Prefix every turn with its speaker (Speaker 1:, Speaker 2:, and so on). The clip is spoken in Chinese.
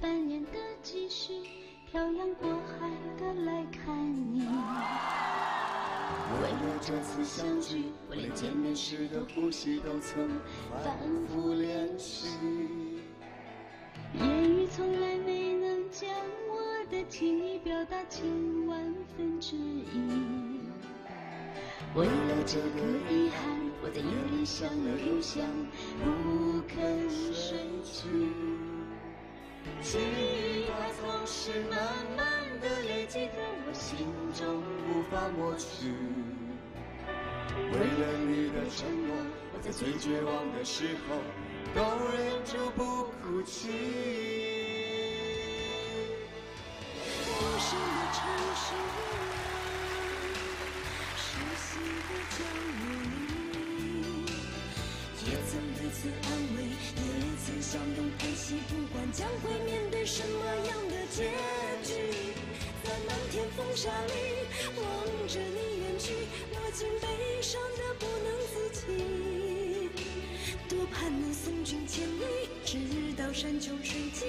Speaker 1: 半年的积蓄，漂洋过海的来看你。为了这次相聚，我连见面时的呼吸都曾反复练习。言语从来没能将我的情意表达千万分之一。为了这个遗憾，我在夜里想了又想，不肯。记忆它总是慢慢的累积在我心中，无法抹去。为了你的承诺，我在最绝望的时候都忍住不哭泣。陌生的城市，熟悉的角落，也曾彼此安慰，也曾相拥叹息，不管将会面对什么样的结局，在漫天风沙里望着你远去，我竟悲伤得不能自己。多盼能送君千里，直到山穷水尽，